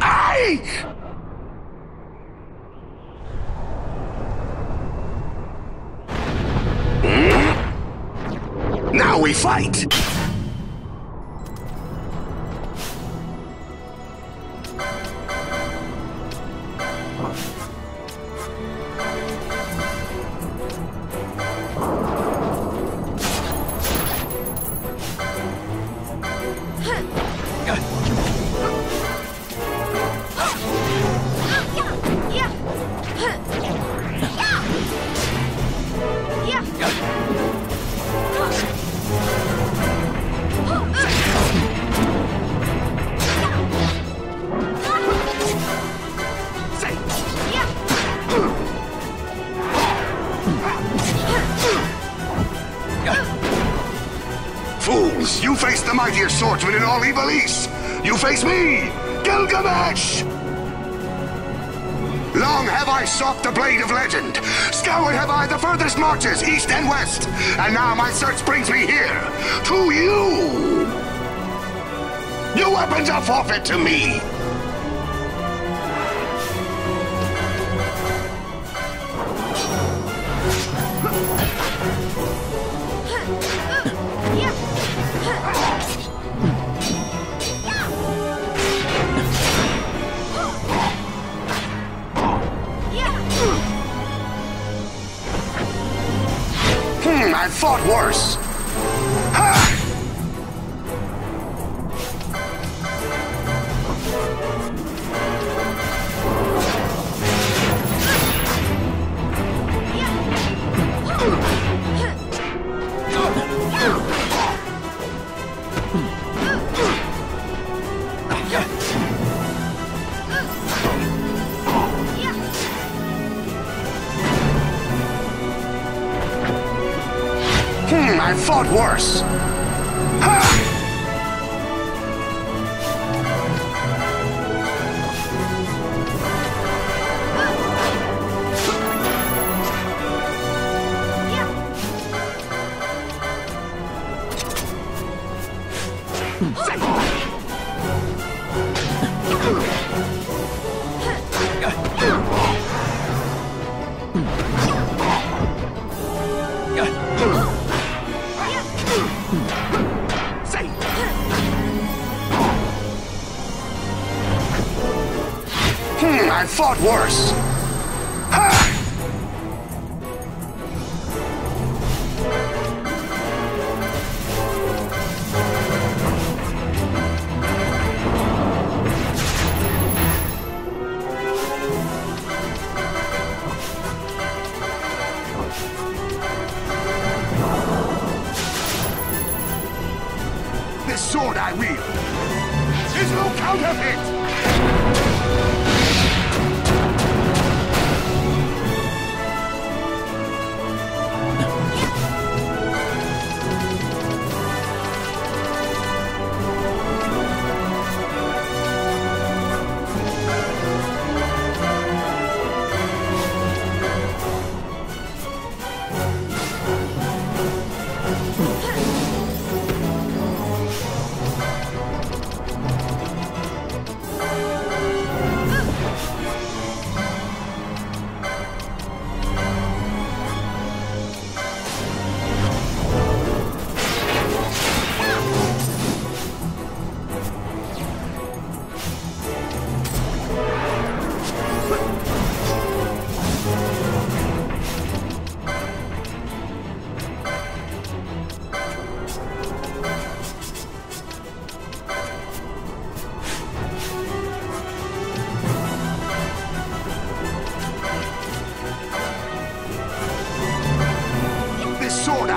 Aye! Now we fight! 哼 Fools, you face the mightiest swordsman in all Ivalice! You face me, Gilgamesh! Long have I sought the Blade of Legend. Scoured have I the furthest marches, east and west. And now my search brings me here, to you! Your weapons are forfeit to me! I've fought worse. Ha! Hmm, I've fought worse. Ha! Hmm, I've fought worse. Ha! This sword I wield is no counterfeit!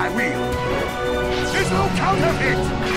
I will. There's no counterfeit!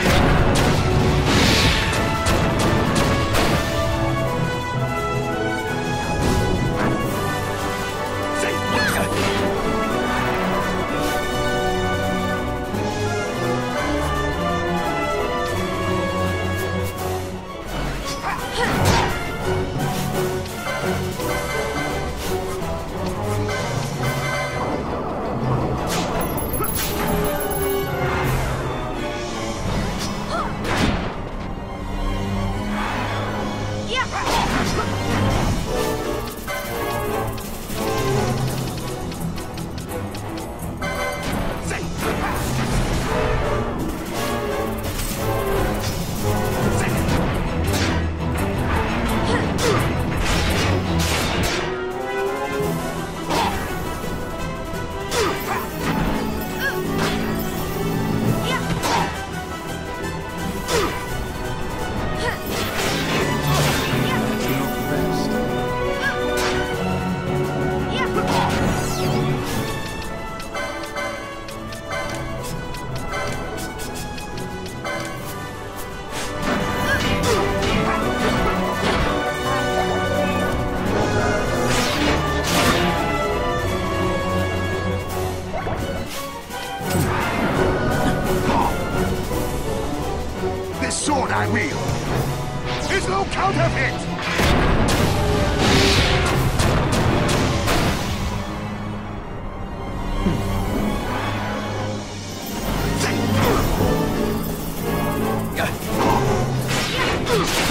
No counterfeit! Oof!